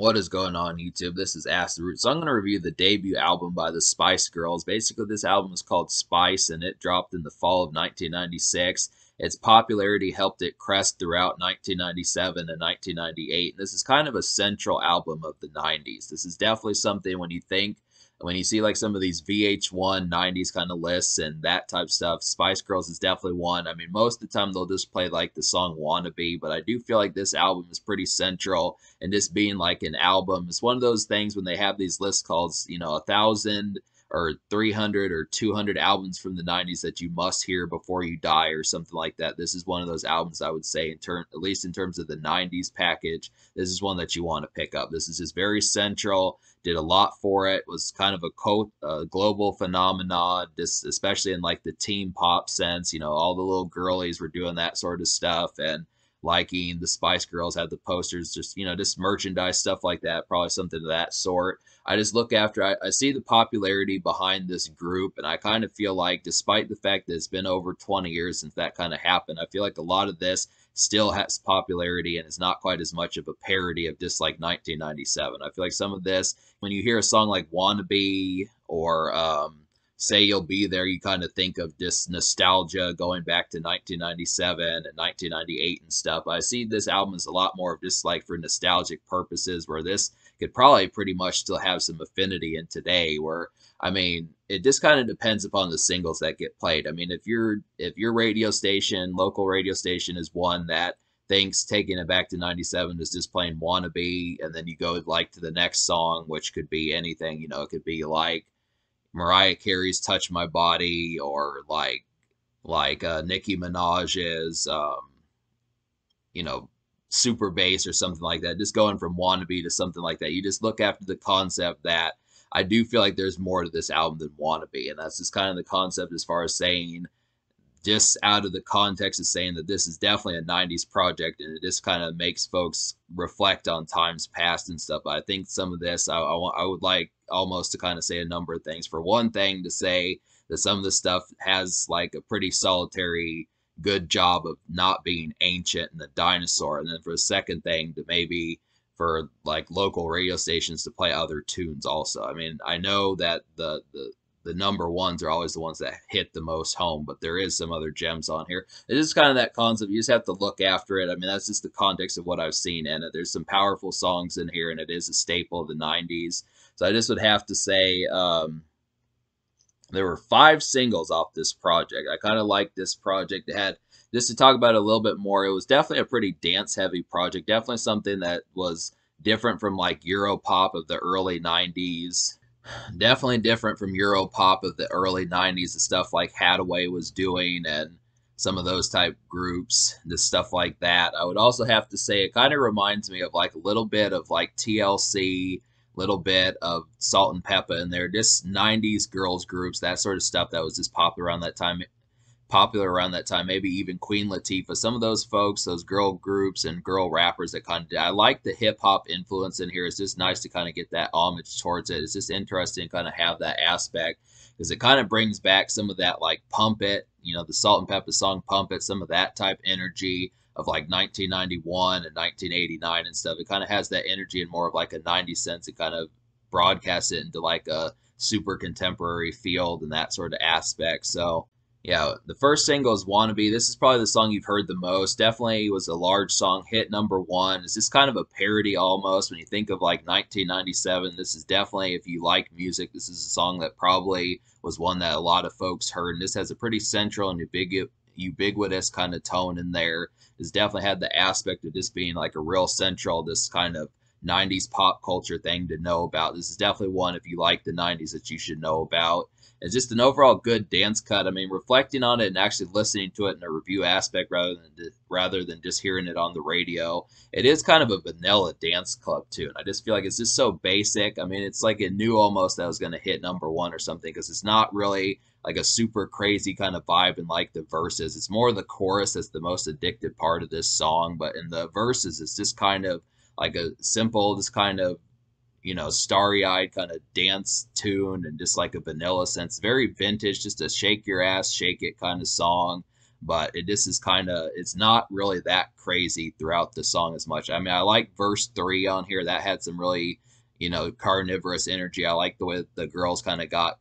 What is going on YouTube? This is Acid Rootz. So I'm going to review the debut album by the Spice Girls. Basically, this album is called Spice, and it dropped in the fall of 1996. Its popularity helped it crest throughout 1997 and 1998. And this is kind of a central album of the 90s. This is definitely something when you think when you see like some of these VH1 90s kind of lists and that type stuff, Spice Girls is definitely one. I mean, most of the time they'll just play like the song Wannabe, but I do feel like this album is pretty central and just being like an album is one of those things when they have these lists called, you know, a thousand or 300 or 200 albums from the 90s that you must hear before you die or something like that. This is one of those albums I would say in turn at least in terms of the 90s package, this is one that you want to pick up. This is just very central, did a lot for it, was kind of a co- uh, global phenomenon, just especially in like the teen pop sense, you know, all the little girlies were doing that sort of stuff and liking the Spice Girls had the posters, just you know, just merchandise stuff like that, probably something of that sort. I just look after I, I see the popularity behind this group, and I kind of feel like, despite the fact that it's been over 20 years since that kind of happened, I feel like a lot of this still has popularity and is not quite as much of a parody of just like 1997. I feel like some of this, when you hear a song like "Wannabe" or um, say you'll be there, you kind of think of this nostalgia going back to 1997 and 1998 and stuff. I see this album as a lot more of just like for nostalgic purposes, where this could probably pretty much still have some affinity in today. Where I mean, it just kind of depends upon the singles that get played. I mean, if your if your radio station, local radio station, is one that thinks taking it back to 97 is just playing wannabe and then you go like to the next song which could be anything you know it could be like Mariah Carey's "Touch My Body" or like like uh, Nicki Minaj's um, you know super bass or something like that. Just going from wannabe to something like that. You just look after the concept that I do feel like there's more to this album than wannabe, and that's just kind of the concept as far as saying just out of the context of saying that this is definitely a 90s project and it just kind of makes folks reflect on times past and stuff. But I think some of this, I, I, I would like almost to kind of say a number of things. For one thing, to say that some of the stuff has like a pretty solitary good job of not being ancient and the dinosaur. And then for the second thing, to maybe for like local radio stations to play other tunes also. I mean, I know that the, the the number ones are always the ones that hit the most home, but there is some other gems on here. It is kind of that concept. You just have to look after it. I mean, that's just the context of what I've seen in it. There's some powerful songs in here, and it is a staple of the 90s. So I just would have to say um, there were five singles off this project. I kind of like this project. It had, just to talk about it a little bit more, it was definitely a pretty dance heavy project. Definitely something that was different from like Euro pop of the early 90s definitely different from Euro pop of the early 90s, the stuff like Hadaway was doing and some of those type groups, the stuff like that. I would also have to say it kind of reminds me of like a little bit of like TLC, little bit of Salt-N-Pepa in there, just 90s girls groups, that sort of stuff that was just popular around that time popular around that time. Maybe even Queen Latifah. Some of those folks, those girl groups and girl rappers that kind of. I like the hip hop influence in here. It's just nice to kind of get that homage towards it. It's just interesting kind of have that aspect because it kind of brings back some of that like Pump It, you know, the Salt-N-Pepa song Pump It, some of that type energy of like 1991 and 1989 and stuff. It kind of has that energy and more of like a 90 sense. It kind of broadcasts it into like a super contemporary field and that sort of aspect. So yeah, the first single is Wannabe. This is probably the song you've heard the most. Definitely was a large song, hit number one. It's just kind of a parody almost when you think of like 1997. This is definitely, if you like music, this is a song that probably was one that a lot of folks heard. And this has a pretty central and ubiqu- ubiquitous kind of tone in there. It's definitely had the aspect of just being like a real central, this kind of 90s pop culture thing to know about. This is definitely one, if you like the 90s, that you should know about. It's just an overall good dance cut. I mean, reflecting on it and actually listening to it in a review aspect rather than rather than just hearing it on the radio, it is kind of a vanilla dance club tune. I just feel like it's just so basic. I mean, it's like it knew almost that was going to hit number one or something because it's not really like a super crazy kind of vibe and like the verses. It's more the chorus that's the most addictive part of this song, but in the verses, it's just kind of like a simple, just kind of you know, starry eyed kind of dance tune and just like a vanilla sense. Very vintage, just a shake your ass, shake it kind of song. but it just is kind of it's not really that crazy throughout the song as much. I mean, I like verse three on here that had some really you know carnivorous energy. I like the way the girls kind of got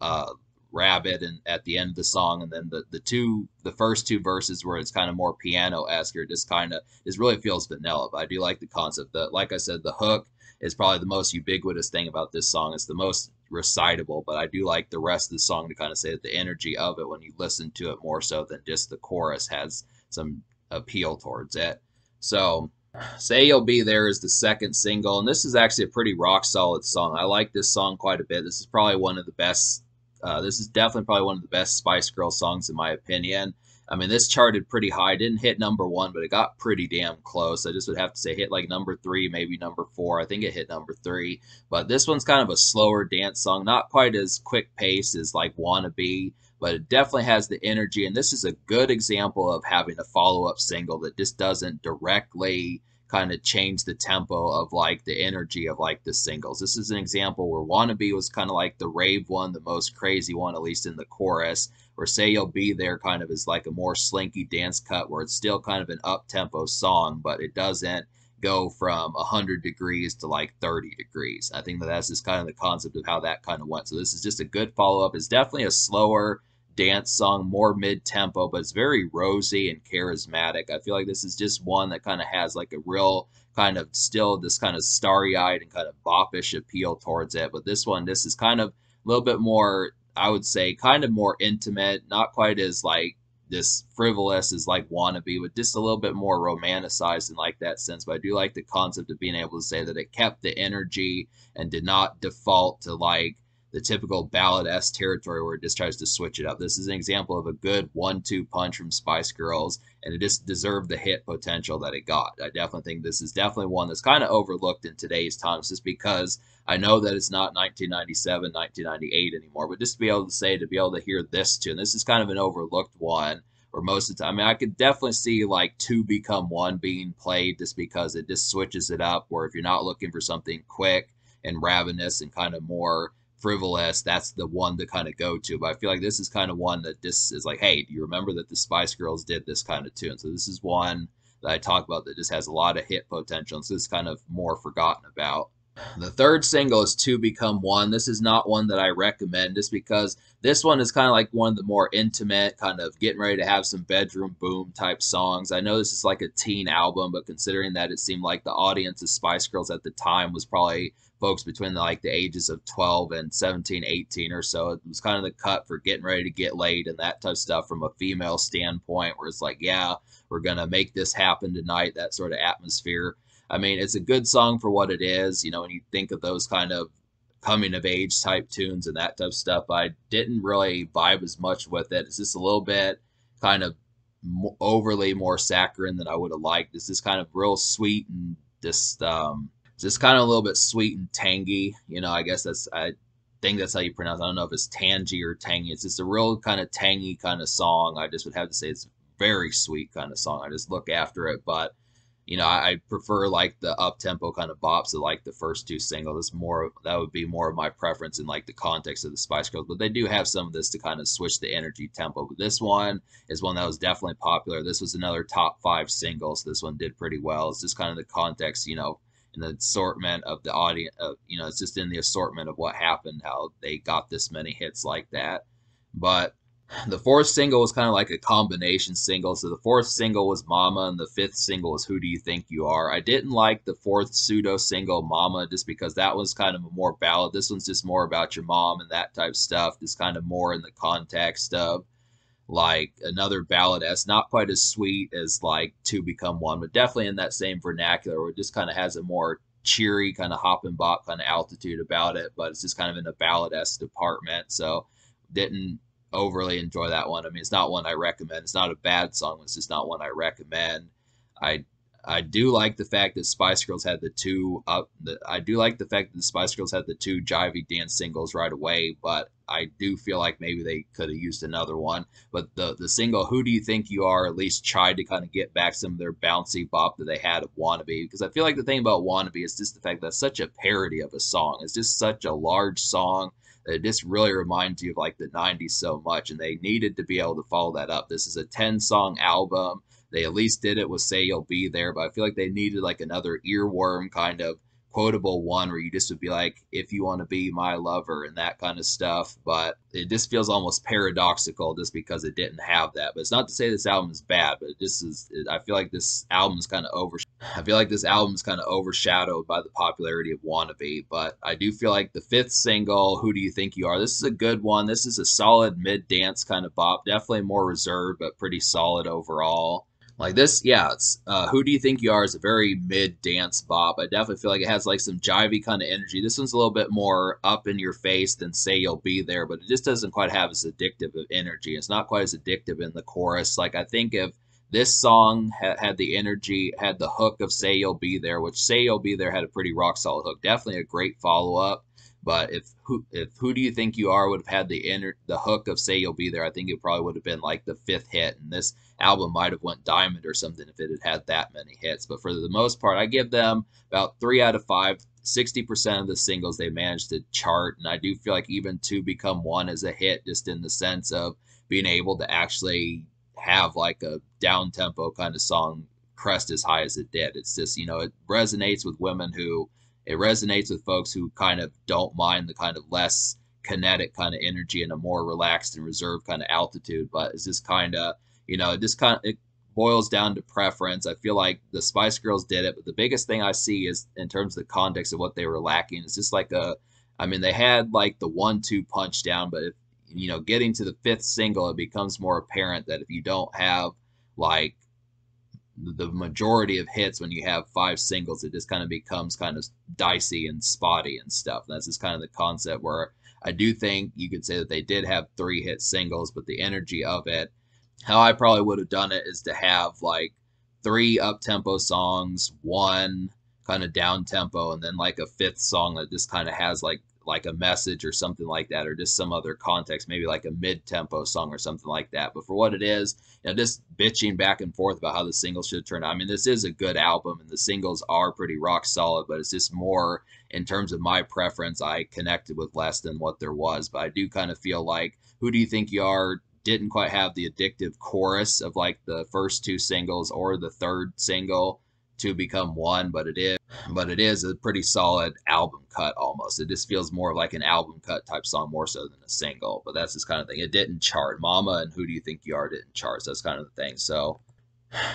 uh, rabid and at the end of the song, and then the the two the first two verses where it's kind of more piano esque or just kind of it really feels vanilla. But I do like the concept that, like I said, the hook is probably the most ubiquitous thing about this song. It's the most recitable, but I do like the rest of the song to kind of say that the energy of it when you listen to it more so than just the chorus has some appeal towards it. So, Say You'll Be There is the second single, and this is actually a pretty rock solid song. I like this song quite a bit. This is probably one of the best. Uh, this is definitely probably one of the best Spice Girl songs in my opinion. I mean, this charted pretty high. didn't hit number one, but it got pretty damn close. I just would have to say hit like number three, maybe number four. I think it hit number three. But this one's kind of a slower dance song, not quite as quick pace as like Wannabe, but it definitely has the energy. And this is a good example of having a follow up single that just doesn't directly kind of change the tempo of like the energy of like the singles. This is an example where Wannabe was kind of like the rave one, the most crazy one, at least in the chorus or say you'll be there kind of is like a more slinky dance cut where it's still kind of an up tempo song, but it doesn't go from 100 degrees to like 30 degrees. I think that that's just kind of the concept of how that kind of went. So this is just a good follow up. It's definitely a slower dance song, more mid tempo, but it's very rosy and charismatic. I feel like this is just one that kind of has like a real kind of still this kind of starry eyed and kind of boppish appeal towards it. But this one, this is kind of a little bit more I would say kind of more intimate, not quite as like this frivolous as like wannabe, but just a little bit more romanticized in like that sense. But I do like the concept of being able to say that it kept the energy and did not default to like the typical ballad s territory where it just tries to switch it up. This is an example of a good one-two punch from Spice Girls, and it just deserved the hit potential that it got. I definitely think this is definitely one that's kind of overlooked in today's times, just because I know that it's not 1997, 1998 anymore, but just to be able to say to be able to hear this tune, this is kind of an overlooked one. Or most of the time, I mean, I could definitely see like two become one being played just because it just switches it up. Where if you're not looking for something quick and ravenous and kind of more frivolous, that's the one to kind of go to. But I feel like this is kind of one that this is like, hey, do you remember that the Spice Girls did this kind of tune? So this is one that I talk about that just has a lot of hit potential. So it's kind of more forgotten about. The third single is Two Become One. This is not one that I recommend just because this one is kind of like one of the more intimate, kind of getting ready to have some bedroom boom type songs. I know this is like a teen album, but considering that it seemed like the audience of Spice Girls at the time was probably folks between like the ages of 12 and 17, 18 or so, it was kind of the cut for getting ready to get laid and that type of stuff from a female standpoint, where it's like, yeah, we're going to make this happen tonight, that sort of atmosphere. I mean, it's a good song for what it is. You know, when you think of those kind of coming of age type tunes and that type of stuff, I didn't really vibe as much with it. It's just a little bit kind of overly more saccharine than I would have liked. It's just kind of real sweet and just um, just kind of a little bit sweet and tangy. You know, I guess that's I think that's how you pronounce. it. I don't know if it's tangy or tangy. It's just a real kind of tangy kind of song. I just would have to say it's a very sweet kind of song. I just look after it, but you know, I, I prefer like the up tempo kind of bops that like the first two singles. It's more that would be more of my preference in like the context of the Spice Girls. But they do have some of this to kind of switch the energy tempo. But this one is one that was definitely popular. This was another top five single, so this one did pretty well. It's just kind of the context, you know, in the assortment of the audience. Of, you know, it's just in the assortment of what happened, how they got this many hits like that. But the fourth single was kind of like a combination single. So the fourth single was Mama, and the fifth single was Who Do You Think You Are? I didn't like the fourth pseudo single, Mama, just because that was kind of a more ballad. This one's just more about your mom and that type stuff. It's kind of more in the context of like another ballad as not quite as sweet as like Two Become One, but definitely in that same vernacular where it just kind of has a more cheery kind of hop and bop kind of altitude about it, but it's just kind of in the ballad esque department. So didn't overly enjoy that one. I mean, it's not one I recommend. It's not a bad song. It's just not one I recommend. I I do like the fact that Spice Girls had the two up. The, I do like the fact that the Spice Girls had the two jivey dance singles right away, but I do feel like maybe they could have used another one. But the the single "Who Do You Think You Are" at least tried to kind of get back some of their bouncy bop that they had of "Wannabe." Because I feel like the thing about "Wannabe" is just the fact that it's such a parody of a song. It's just such a large song It just really reminds you of like the 90s so much, and they needed to be able to follow that up. This is a 10 song album. They at least did it with Say You'll Be There, but I feel like they needed like another earworm kind of quotable one where you just would be like, if you want to be my lover and that kind of stuff. But it just feels almost paradoxical just because it didn't have that. But it's not to say this album is bad, but this is, I feel like this album is kind of over, I feel like this album is kind of overshadowed by the popularity of Wannabe. But I do feel like the fifth single, Who Do You Think You Are? This is a good one. This is a solid mid dance kind of bop. Definitely more reserved, but pretty solid overall. Like this, yeah, it's uh, Who Do You Think You Are is a very mid dance bop. I definitely feel like it has like some jivey kind of energy. This one's a little bit more up in your face than Say You'll Be There, but it just doesn't quite have as addictive of energy. It's not quite as addictive in the chorus. Like I think if this song ha- had the energy, had the hook of Say You'll Be There, which Say You'll Be There had a pretty rock solid hook. Definitely a great follow up. But if who if who do you think you are would have had the inner the hook of say you'll be there, I think it probably would have been like the fifth hit, and this album might have went diamond or something if it had had that many hits. But for the most part, I give them about three out of five. 60% of the singles they managed to chart, and I do feel like even two become one is a hit, just in the sense of being able to actually have like a down tempo kind of song crest as high as it did. It's just, you know, it resonates with women who it resonates with folks who kind of don't mind the kind of less kinetic kind of energy and a more relaxed and reserved kind of altitude. But it's just kind of, you know, it just kind of it boils down to preference. I feel like the Spice Girls did it, but the biggest thing I see is in terms of the context of what they were lacking. It's just like a, I mean, they had like the one-two punch down, but if you know, getting to the fifth single, it becomes more apparent that if you don't have like the majority of hits when you have five singles, it just kind of becomes kind of dicey and spotty and stuff. And that's just kind of the concept where I do think you could say that they did have three hit singles, but the energy of it, how I probably would have done it is to have like three up tempo songs, one kind of down tempo, and then like a fifth song that just kind of has like like a message or something like that, or just some other context, maybe like a mid tempo song or something like that. But for what it is, you know, just bitching back and forth about how the singles should turn out. I mean, this is a good album and the singles are pretty rock solid, but it's just more in terms of my preference, I connected with less than what there was. But I do kind of feel like Who Do You Think You Are didn't quite have the addictive chorus of like the first two singles or the third single Two Become One, but it is but it is a pretty solid album cut almost. It just feels more like an album cut type song more so than a single. But that's this kind of thing. It didn't chart. Mama and Who Do You Think You Are didn't chart. So that's kind of the thing. So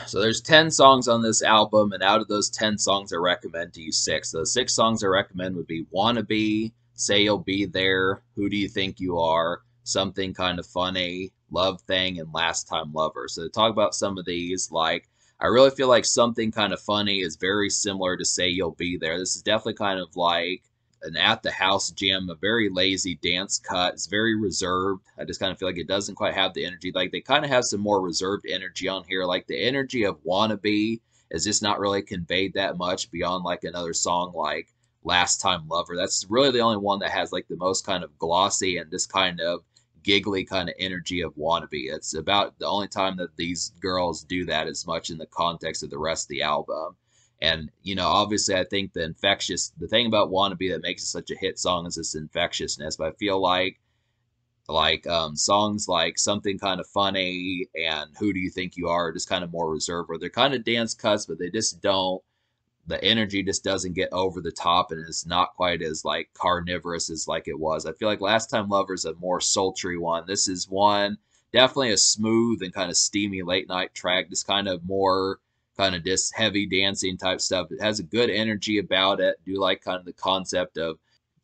so there's 10 songs on this album, and out of those 10 songs, I recommend to you six. The six songs I recommend would be Wannabe, Say You'll Be There, Who Do You Think You Are, Something Kind of Funny, Love Thing, and Last Time Lover. So to talk about some of these, like I really feel like something kind of funny is very similar to Say You'll Be There. This is definitely kind of like an at the house jam, a very lazy dance cut. It's very reserved. I just kind of feel like it doesn't quite have the energy. Like they kind of have some more reserved energy on here. Like the energy of Wannabe is just not really conveyed that much beyond like another song like Last Time Lover. That's really the only one that has like the most kind of glossy and just kind of giggly kind of energy of wannabe. It's about the only time that these girls do that as much in the context of the rest of the album. And you know, obviously, I think the infectious the thing about wannabe that makes it such a hit song is its infectiousness. But I feel like like um, songs like something kind of funny and who do you think you are just kind of more reserved where they're kind of dance cuts but they just don't the energy just doesn't get over the top and it's not quite as like carnivorous as like it was. I feel like last time Lover's a more sultry one. This is one definitely a smooth and kind of steamy late night track, just kind of more kind of just heavy dancing type stuff. It has a good energy about it. Do like kind of the concept of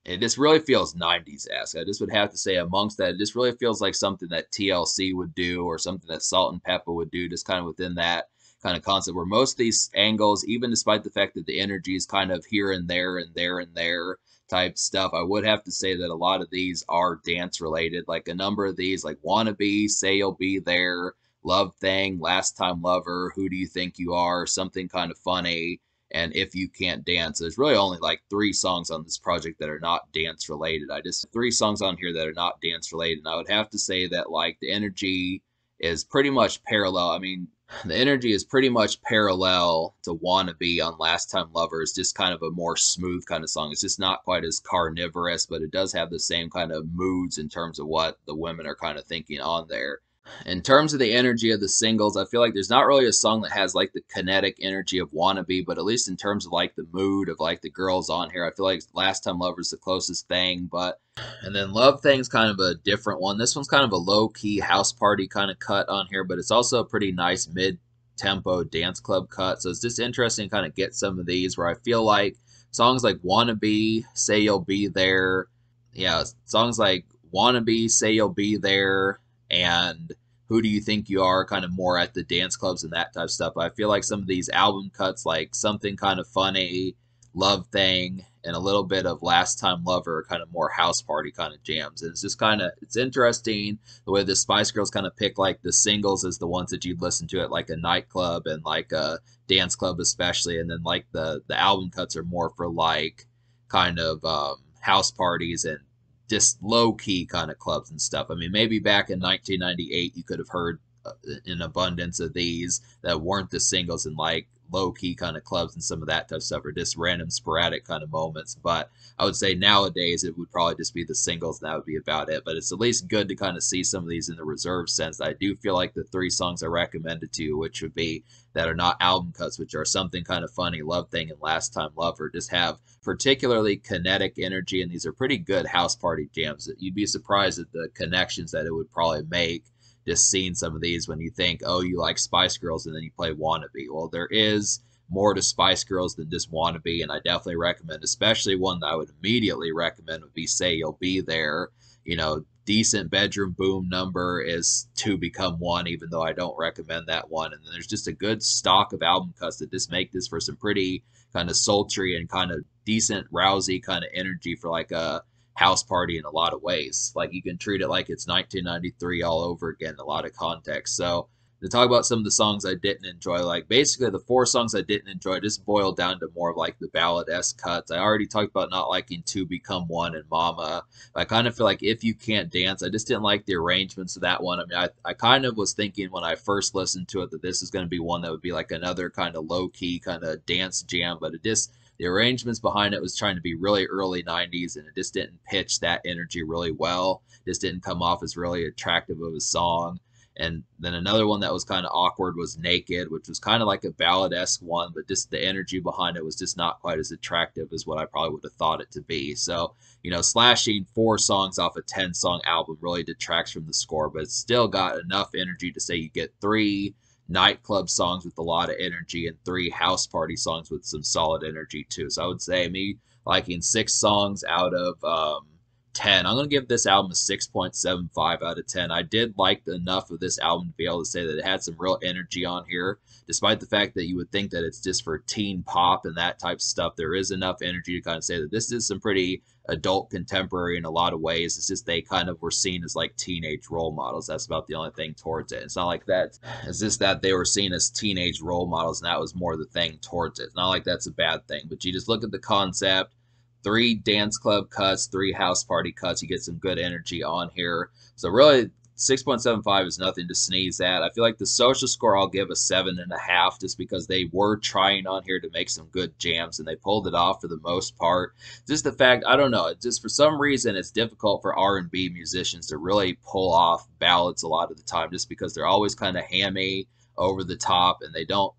it just really feels 90s esque. I just would have to say amongst that, it just really feels like something that TLC would do or something that Salt-N-Pepa would do, just kind of within that kind of concept where most of these angles, even despite the fact that the energy is kind of here and there and there and there type stuff, I would have to say that a lot of these are dance related. Like a number of these, like Wannabe, Say You'll Be There, Love Thing, Last Time Lover, Who Do You Think You Are, Something Kind of Funny, and If You Can't Dance. There's really only like three songs on this project that are not dance related. I just three songs on here that are not dance related. And I would have to say that like the energy is pretty much parallel. I mean, the energy is pretty much parallel to Wannabe on Last Time Lovers, just kind of a more smooth kind of song. It's just not quite as carnivorous, but it does have the same kind of moods in terms of what the women are kind of thinking on there in terms of the energy of the singles, I feel like there's not really a song that has like the kinetic energy of Wannabe, but at least in terms of like the mood of like the girls on here, I feel like Last Time Lover's the closest thing. But and then Love Thing's kind of a different one. This one's kind of a low key house party kind of cut on here, but it's also a pretty nice mid tempo dance club cut. So it's just interesting kind of get some of these where I feel like songs like Wannabe, Say You'll Be There, yeah, songs like Wannabe, Say You'll Be There and who do you think you are kind of more at the dance clubs and that type of stuff. I feel like some of these album cuts, like something kind of funny, love thing, and a little bit of last time lover, kind of more house party kind of jams. And it's just kind of it's interesting the way the Spice Girls kind of pick like the singles as the ones that you'd listen to at like a nightclub and like a dance club especially, and then like the the album cuts are more for like kind of um, house parties and just low key kind of clubs and stuff. I mean, maybe back in 1998, you could have heard uh, an abundance of these that weren't the singles and like low key kind of clubs and some of that type stuff, or just random sporadic kind of moments. But I would say nowadays it would probably just be the singles, and that would be about it. But it's at least good to kind of see some of these in the reserve sense. I do feel like the three songs I recommended to you, which would be that are not album cuts, which are something kind of funny, Love Thing and Last Time Lover, just have particularly kinetic energy, and these are pretty good house party jams. That you'd be surprised at the connections that it would probably make just seeing some of these when you think, oh, you like Spice Girls, and then you play Wannabe. Well, there is more to Spice Girls than just Wannabe, and I definitely recommend, especially one that I would immediately recommend would be Say You'll Be There. You know, decent bedroom boom number is Two Become One, even though I don't recommend that one. And then there's just a good stock of album cuts that just make this for some pretty kind of sultry and kind of decent, rousy kind of energy for like a house party in a lot of ways. Like you can treat it like it's 1993 all over again in a lot of context. So to talk about some of the songs I didn't enjoy, like basically the four songs I didn't enjoy just boiled down to more of like the ballad esque cuts. I already talked about not liking Two Become One and Mama. I kind of feel like If You Can't Dance, I just didn't like the arrangements of that one. I mean, I, I kind of was thinking when I first listened to it that this is going to be one that would be like another kind of low key kind of dance jam, but it just the arrangements behind it was trying to be really early 90s and it just didn't pitch that energy really well. Just didn't come off as really attractive of a song. And then another one that was kind of awkward was naked which was kind of like a ballad-esque one but just the energy behind it was just not quite as attractive as what i probably would have thought it to be. So you know slashing four songs off a 10 song album really detracts from the score but it's still got enough energy to say you get three nightclub songs with a lot of energy and three house party songs with some solid energy too. So I would say me liking six songs out of um, 10. I'm going to give this album a 6.75 out of 10. I did like enough of this album to be able to say that it had some real energy on here, despite the fact that you would think that it's just for teen pop and that type of stuff. There is enough energy to kind of say that this is some pretty adult contemporary in a lot of ways. It's just they kind of were seen as like teenage role models. That's about the only thing towards it. It's not like that. It's just that they were seen as teenage role models, and that was more the thing towards it. It's not like that's a bad thing, but you just look at the concept. Three dance club cuts, three house party cuts. You get some good energy on here. So really, 6.75 is nothing to sneeze at. I feel like the social score I'll give a seven and a half just because they were trying on here to make some good jams and they pulled it off for the most part. Just the fact, I don't know, just for some reason it's difficult for R&B musicians to really pull off ballads a lot of the time just because they're always kind of hammy, over the top, and they don't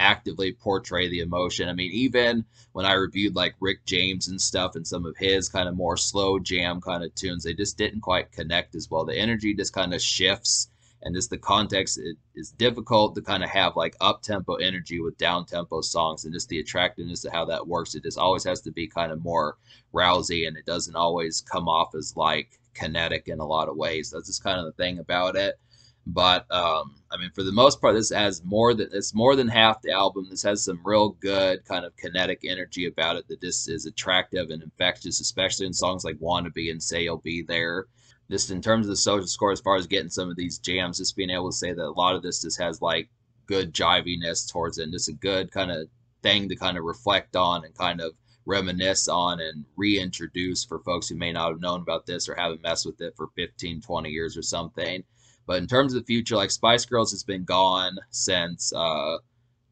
actively portray the emotion. I mean, even when I reviewed like Rick James and stuff and some of his kind of more slow jam kind of tunes, they just didn't quite connect as well. The energy just kind of shifts and just the context it is difficult to kind of have like up tempo energy with down tempo songs and just the attractiveness of how that works. It just always has to be kind of more rousy and it doesn't always come off as like kinetic in a lot of ways. That's just kind of the thing about it. But um, I mean, for the most part, this has more than it's more than half the album. This has some real good kind of kinetic energy about it that just is attractive and infectious, especially in songs like "Wannabe" and "Say You'll Be There." Just in terms of the social score, as far as getting some of these jams, just being able to say that a lot of this just has like good jiviness towards it, and just a good kind of thing to kind of reflect on and kind of reminisce on and reintroduce for folks who may not have known about this or haven't messed with it for 15, 20 years or something. But in terms of the future, like Spice Girls has been gone since uh,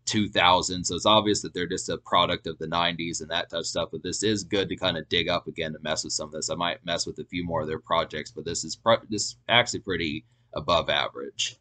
2000, so it's obvious that they're just a product of the 90s and that type of stuff. But this is good to kind of dig up again to mess with some of this. I might mess with a few more of their projects, but this is pro- this is actually pretty above average.